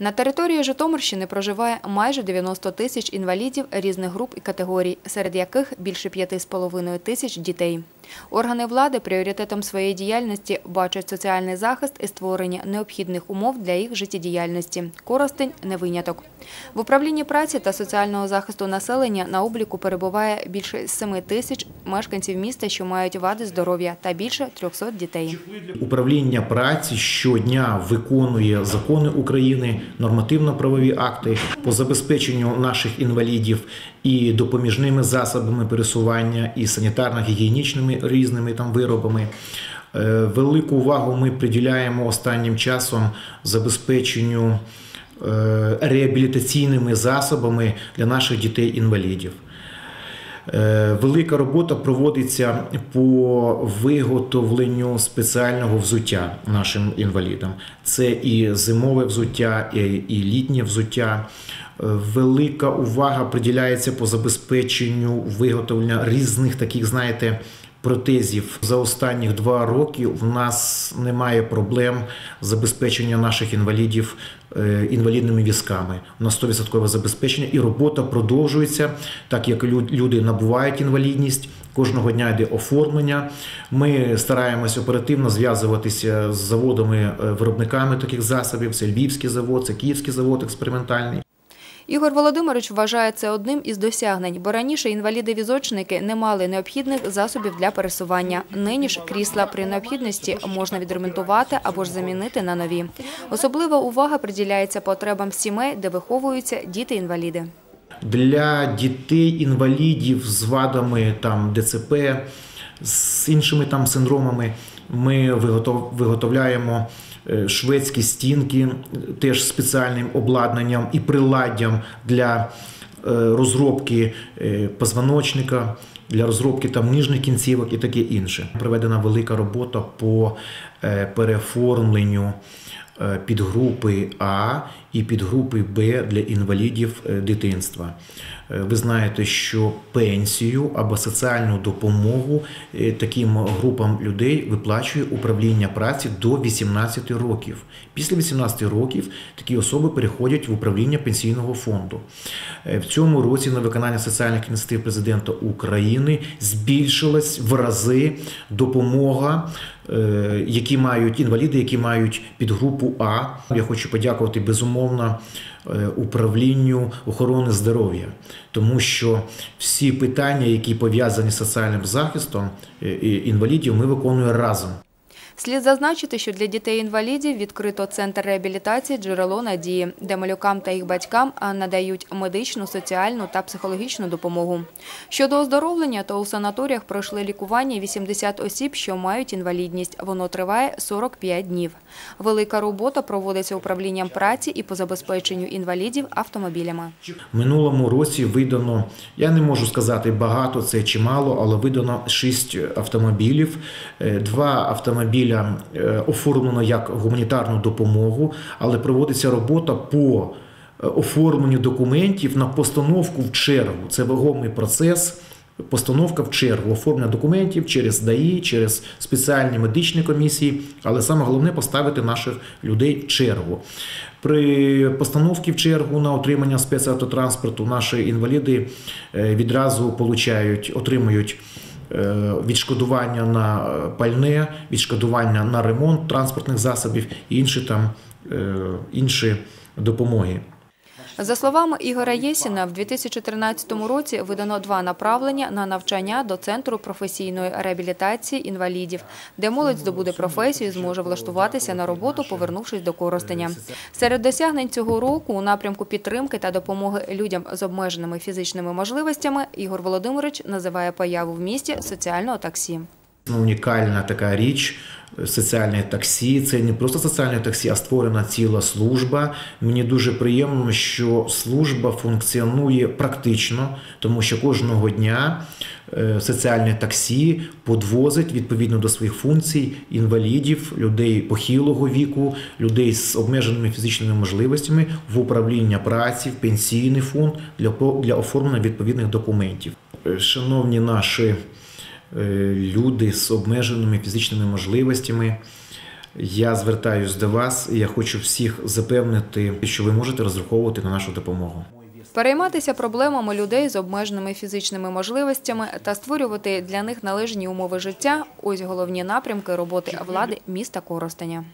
На території Житомирщини проживає майже 90 тисяч інвалідів різних груп і категорій, серед яких більше 5,5 тисяч дітей. Органи влади пріоритетом своєї діяльності бачать соціальний захист і створення необхідних умов для їх життєдіяльності. Коростень – не виняток. В управлінні праці та соціального захисту населення на обліку перебуває більше 7 тисяч мешканців міста, що мають вади здоров'я, та більше 300 дітей. Управління праці щодня виконує закони України, нормативно-правові акти по забезпеченню наших інвалідів і допоміжними засобами пересування, і санітарно-гігієнічними різними там виробами. Е, Велику увагу ми приділяємо останнім часом забезпеченню е, реабілітаційними засобами для наших дітей-інвалідів. Е, Велика робота проводиться по виготовленню спеціального взуття нашим інвалідам. Це і зимове взуття, і літнє взуття. Велика увага приділяється по забезпеченню виготовлення різних таких, знаєте, протезів. За останні два роки в нас немає проблем забезпечення наших інвалідів е, інвалідними візками. У нас 100% забезпечення і робота продовжується, так як лю- люди набувають інвалідність. Кожного дня йде оформлення. Ми стараємось оперативно зв'язуватися з заводами-виробниками таких засобів. Це Львівський завод, це Київський завод експериментальний. Ігор Володимирович вважає це одним із досягнень, бо раніше інваліди-візочники не мали необхідних засобів для пересування. Нині ж крісла при необхідності можна відремонтувати або ж замінити на нові. Особлива увага приділяється потребам сімей, де виховуються діти-інваліди. Для дітей-інвалідів з вадами там, ДЦП, з іншими там синдромами ми виготовляємо е, шведські стінки теж спеціальним обладнанням і приладдям для е, розробки е, позвоночника, для розробки там ніжних кінцівок і таке інше. Проведена велика робота по е, переоформленню е, підгрупи А і підгрупи Б для інвалідів е, дитинства. Е, Ви знаєте, що пенсію або соціальну допомогу е, таким групам людей виплачує управління праці до 18 років. Після 18 років такі особи переходять в управління пенсійного фонду. Е, В цьому році на виконання соціальних ініціатив президента України збільшилась в рази допомога, е, які мають інваліди, які мають підгрупу А. Я хочу подякувати безумовно е, управлінню охорони здоров'я, тому що всі питання, які пов'язані з соціальним захистом е, інвалідів, ми виконуємо разом. Слід зазначити, що для дітей-інвалідів відкрито центр реабілітації «Джерело надії», де малюкам та їх батькам надають медичну, соціальну та психологічну допомогу. Щодо оздоровлення, то у санаторіях пройшли лікування 80 осіб, що мають інвалідність. Воно триває 45 днів. Велика робота проводиться управлінням праці і по забезпеченню інвалідів автомобілями. Минулому році видано, я не можу сказати багато це чи мало, але видано 6 автомобілів. Е, Два автомобіля е, оформлено як гуманітарну допомогу, але проводиться робота по е, оформленню документів на постановку в чергу. Це вагомий процес. Постановка в чергу, оформлення документів через ДАІ, через спеціальні медичні комісії, але саме головне поставити наших людей в чергу. При постановці в чергу на отримання спецавтотранспорту наші інваліди е, відразу получають, отримують відшкодування на е, пальне, відшкодування на ремонт транспортних засобів і інші там е, інші допомоги. За словами Ігоря Єсіна, в 2013 році видано два направлення на навчання до Центру професійної реабілітації інвалідів, де молодь здобуде професію і зможе влаштуватися на роботу, повернувшись до Коростеня. Серед досягнень цього року у напрямку підтримки та допомоги людям з обмеженими фізичними можливостями Ігор Володимирович називає появу в місті соціального таксі. Унікальна така річ. Соціальне таксі це не просто соціальне таксі, а створена ціла служба. Мені дуже приємно, що служба функціонує практично, тому що кожного дня е, соціальне таксі подвозить відповідно до своїх функцій інвалідів, людей похилого віку, людей з обмеженими фізичними можливостями в управління праці, в пенсійний фонд для, для оформлення відповідних документів. Е, Шановні наші люди з обмеженими фізичними можливостями. Я звертаюсь до вас і я хочу всіх запевнити, що ви можете розраховувати на нашу допомогу. Перейматися проблемами людей з обмеженими фізичними можливостями та створювати для них належні умови життя – ось головні напрямки роботи влади міста Коростеня.